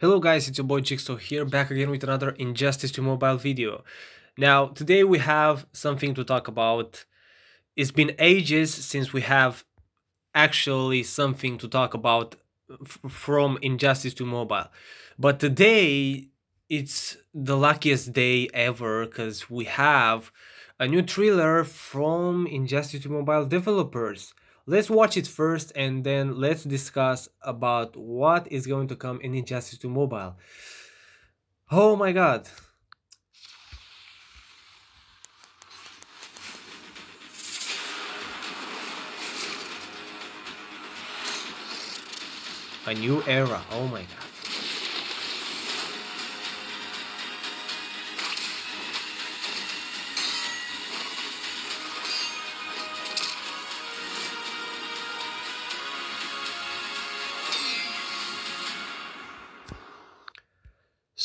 Hello guys, it's your boy Jigsaw here, back again with another Injustice 2 Mobile video. Now, today we have something to talk about. It's been ages since we have actually something to talk about from Injustice 2 Mobile. But today, it's the luckiest day ever because we have a new trailer from Injustice 2 Mobile developers. Let's watch it first and then let's discuss about what is going to come in Injustice 2 Mobile. Oh my god. A new era. Oh my god.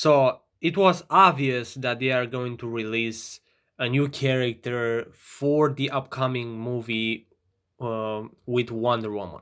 So it was obvious that they are going to release a new character for the upcoming movie uh, with Wonder Woman.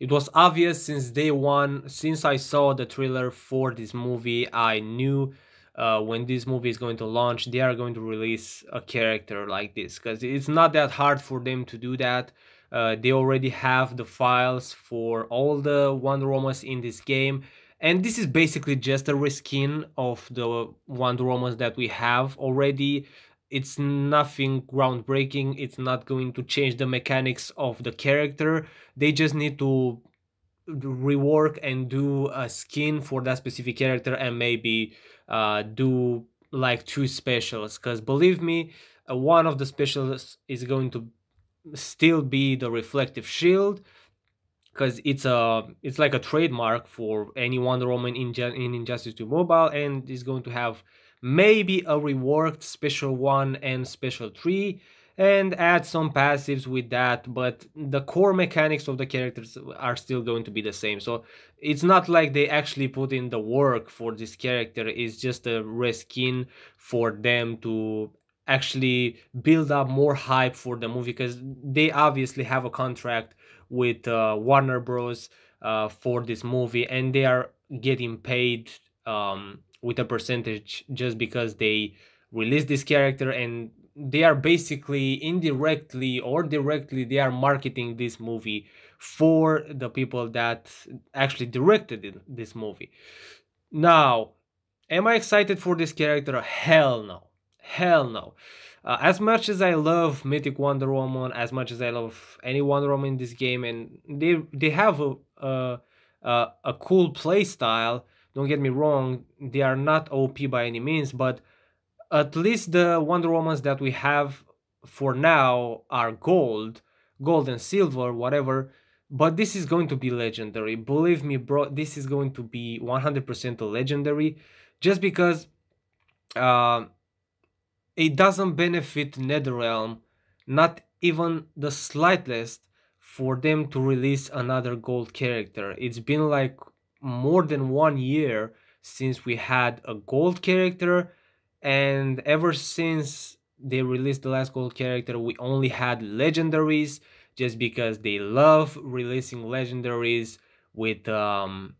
It was obvious since day one, since I saw the trailer for this movie, I knew uh, when this movie is going to launch, they are going to release a character like this because it's not that hard for them to do that. Uh, they already have the files for all the Wonder Womans in this game and this is basically just a reskin of the Wonder Womans that we have already. It's nothing groundbreaking. It's not going to change the mechanics of the character. They just need to rework and do a skin for that specific character and maybe uh, do like two specials. Because believe me, uh, one of the specials is going to still be the reflective shield because it's a it's like a trademark for any Wonder Woman in, in Injustice 2 Mobile and is going to have maybe a reworked special 1 and special 3 and add some passives with that but the core mechanics of the characters are still going to be the same. So it's not like they actually put in the work for this character it's just a reskin for them to actually build up more hype for the movie because they obviously have a contract with uh, Warner Bros. Uh, for this movie, and they are getting paid um, with a percentage just because they released this character and they are basically indirectly or directly they are marketing this movie for the people that actually directed this movie. Now am i excited for this character? Hell no. Hell no uh, as much as I love Mythic Wonder Woman, as much as I love any Wonder Woman in this game, and they they have a a, a, cool play style. Don't get me wrong; they are not OP by any means, but at least the Wonder Womans that we have for now are gold, gold and silver, whatever. But this is going to be legendary. Believe me, bro. This is going to be 100% legendary, just because. Uh, it doesn't benefit NetherRealm, not even the slightest, for them to release another gold character. It's been like more than one year since we had a gold character, and ever since they released the last gold character, we only had legendaries just because they love releasing legendaries with um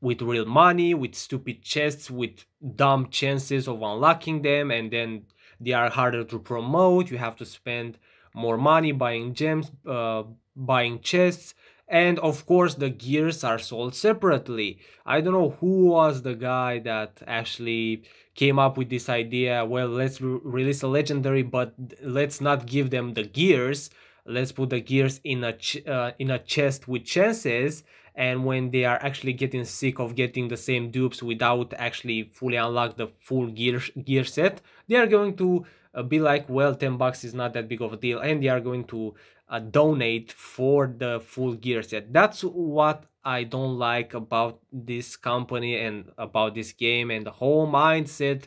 with real money, with stupid chests, with dumb chances of unlocking them, and then they are harder to promote. You have to spend more money buying gems uh, buying chests. And of course the gears are sold separately. I don't know who was the guy that actually came up with this idea well let's re release a legendary but let's not give them the gears. Let's put the gears in a uh, in a chest with chances and when they are actually getting sick of getting the same dupes without actually fully unlock the full gear gear set they are going to uh, be like well 10 bucks is not that big of a deal and they are going to uh, donate for the full gear set. That's what i don't like about this company and about this game and the whole mindset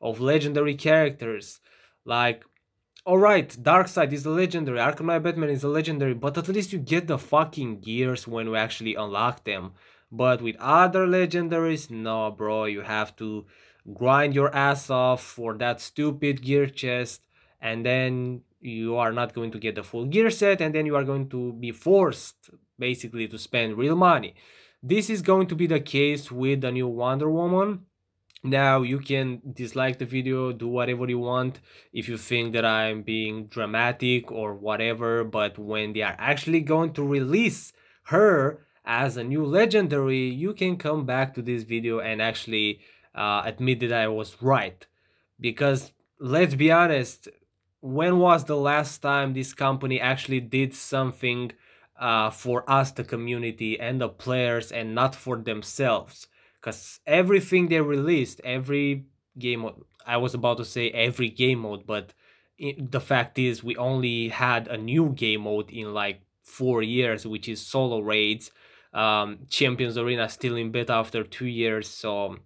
of legendary characters. Like Alright, Darkseid is a legendary, Arkham Knight Batman is a legendary, but at least you get the fucking gears when we actually unlock them. But with other legendaries, no bro, you have to grind your ass off for that stupid gear chest and then you are not going to get the full gear set and then you are going to be forced basically to spend real money. this is going to be the case with the new wonder woman now you can dislike the video do whatever you want if you think that i'm being dramatic or whatever but when they are actually going to release her as a new legendary you can come back to this video and actually uh, admit that i was right. Because let's be honest when was the last time this company actually did something uh, for us the community and the players and not for themselves because everything they released, every game mode, I was about to say every game mode, but the fact is we only had a new game mode in like four years, which is solo raids. Um, Champions Arena still in beta after two years, so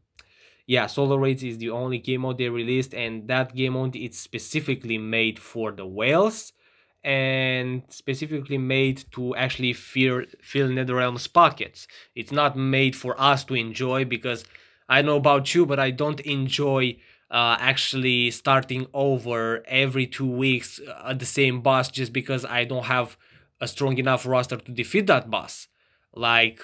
yeah, solo raids is the only game mode they released, and that game mode is specifically made for the whales and specifically made to actually fill, fill NetherRealm's pockets. It's not made for us to enjoy because I know about you, but I don't enjoy uh, actually starting over every two weeks at the same boss just because I don't have a strong enough roster to defeat that boss. Like,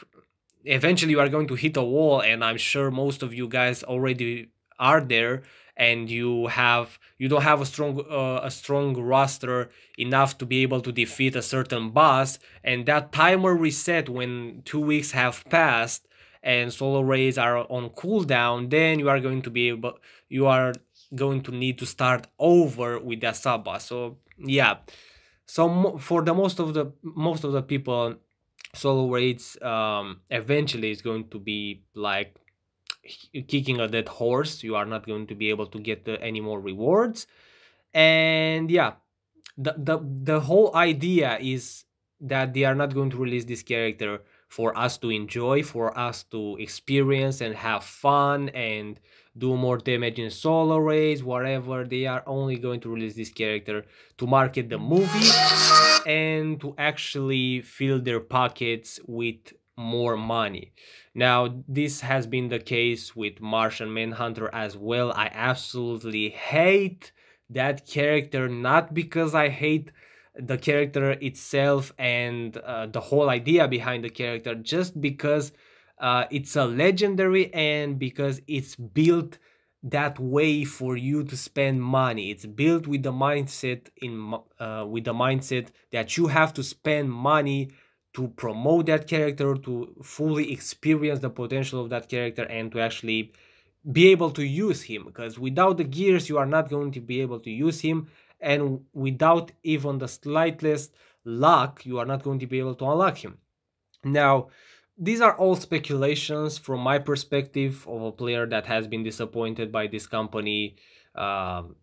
eventually you are going to hit a wall, and I'm sure most of you guys already are there and you have you don't have a strong uh, a strong roster enough to be able to defeat a certain boss and that timer reset when two weeks have passed and solo raids are on cooldown then you are going to be able you are going to need to start over with that sub boss. So yeah. So for the most of the most of the people solo raids um eventually is going to be like kicking a dead horse you are not going to be able to get the, any more rewards. And yeah the, the the whole idea is that they are not going to release this character for us to enjoy for us to experience and have fun and do more damage in solo raids whatever. They are only going to release this character to market the movie and to actually fill their pockets with more money. Now, this has been the case with Martian Manhunter as well. I absolutely hate that character, not because I hate the character itself and uh, the whole idea behind the character, just because uh, it's a legendary and because it's built that way for you to spend money it's built with the mindset in uh, with the mindset that you have to spend money to promote that character, to fully experience the potential of that character, and to actually be able to use him. Because without the gears, you are not going to be able to use him, and without even the slightest luck, you are not going to be able to unlock him. Now, these are all speculations from my perspective of a player that has been disappointed by this company um,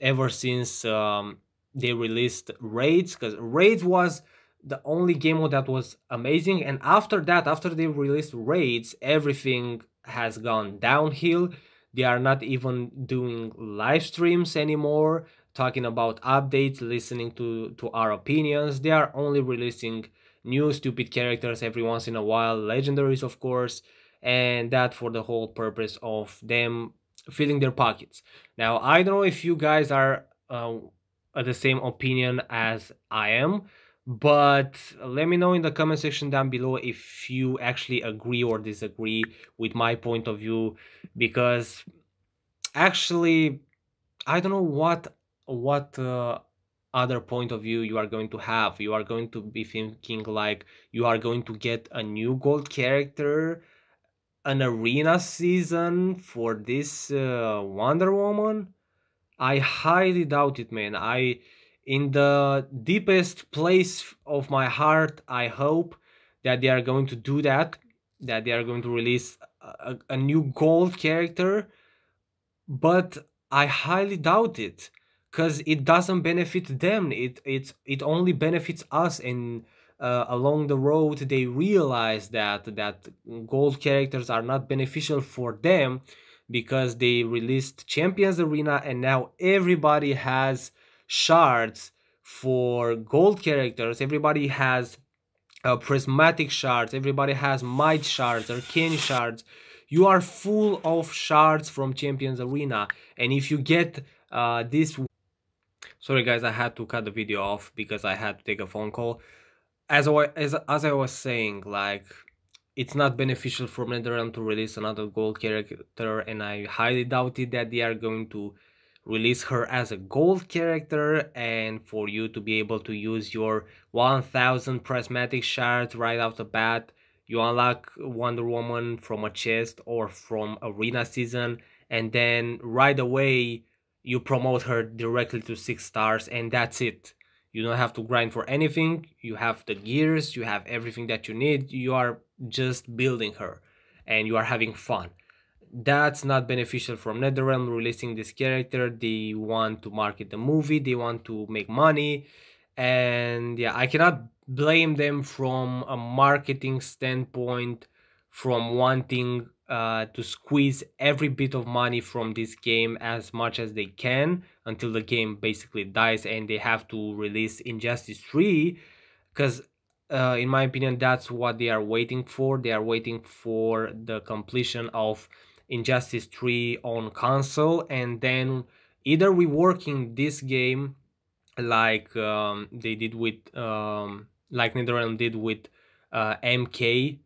ever since um, they released Raids, because Raids was the only game mode that was amazing and after that after they released raids everything has gone downhill. They are not even doing live streams anymore talking about updates listening to to our opinions. They are only releasing new stupid characters every once in a while legendaries of course and that for the whole purpose of them filling their pockets. Now i don't know if you guys are uh, the same opinion as i am but let me know in the comment section down below if you actually agree or disagree with my point of view because actually i don't know what what uh, other point of view you are going to have. You are going to be thinking like you are going to get a new gold character an arena season for this uh, wonder woman? I highly doubt it man. I in the deepest place of my heart, I hope that they are going to do that, that they are going to release a, a new gold character, but I highly doubt it because it doesn't benefit them. It it it only benefits us, and uh, along the road they realize that that gold characters are not beneficial for them because they released Champions Arena, and now everybody has shards for gold characters. Everybody has uh, prismatic shards. Everybody has might shards, or arcane shards. You are full of shards from Champions Arena. And if you get uh, this... Sorry guys, I had to cut the video off because I had to take a phone call. As I, as, as I was saying, like, it's not beneficial for NetherRealm to release another gold character, and I highly doubt it that they are going to release her as a gold character and for you to be able to use your 1000 prismatic shards right off the bat. You unlock wonder woman from a chest or from arena season and then right away you promote her directly to six stars and that's it. You don't have to grind for anything. You have the gears. You have everything that you need. You are just building her and you are having fun that's not beneficial from NetherRealm releasing this character. They want to market the movie, they want to make money, and yeah, I cannot blame them from a marketing standpoint, from wanting uh, to squeeze every bit of money from this game as much as they can until the game basically dies and they have to release Injustice 3 because uh, in my opinion that's what they are waiting for. They are waiting for the completion of Injustice 3 on console and then either reworking this game like um, they did with um, like NetherRealm did with uh, MK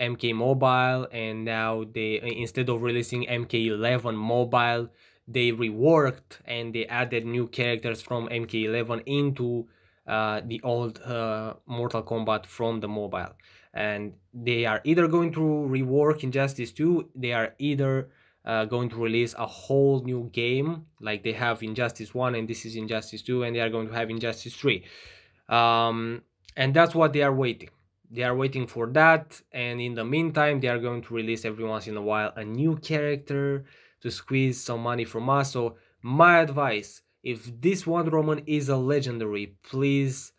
MK Mobile and now they instead of releasing MK11 Mobile they reworked and they added new characters from MK11 into uh, the old uh, Mortal Kombat from the mobile and they are either going to rework Injustice 2, they are either uh, going to release a whole new game, like they have Injustice 1 and this is Injustice 2, and they are going to have Injustice 3. Um, and that's what they are waiting. They are waiting for that, and in the meantime, they are going to release every once in a while a new character to squeeze some money from us. So, my advice if this Wonder Woman is a legendary, please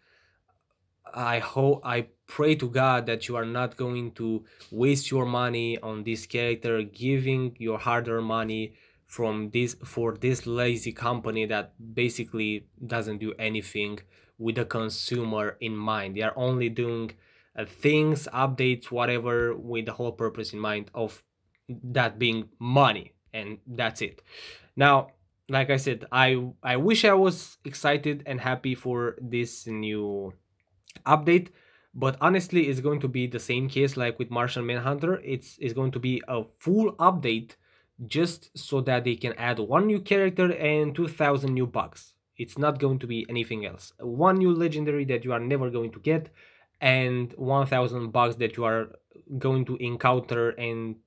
I hope I pray to God that you are not going to waste your money on this character, giving your hard-earned money from this for this lazy company that basically doesn't do anything with the consumer in mind. They are only doing uh, things, updates, whatever, with the whole purpose in mind of that being money, and that's it. Now, like I said, I I wish I was excited and happy for this new update but honestly it's going to be the same case like with martian manhunter. It's, it's going to be a full update just so that they can add one new character and 2000 new bugs. It's not going to be anything else. One new legendary that you are never going to get and 1000 bugs that you are going to encounter and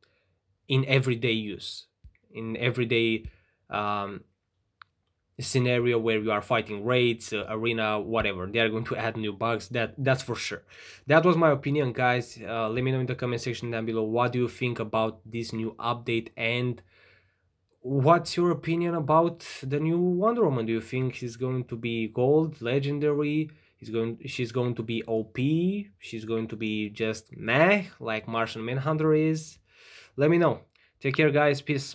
in everyday use in everyday um, scenario where you are fighting raids, uh, arena, whatever. They are going to add new bugs. That that's for sure. That was my opinion, guys. Uh, let me know in the comment section down below what do you think about this new update and what's your opinion about the new Wonder Woman? Do you think she's going to be gold, legendary? He's going, she's going to be OP. She's going to be just meh, like Martian Manhunter is. Let me know. Take care, guys. Peace.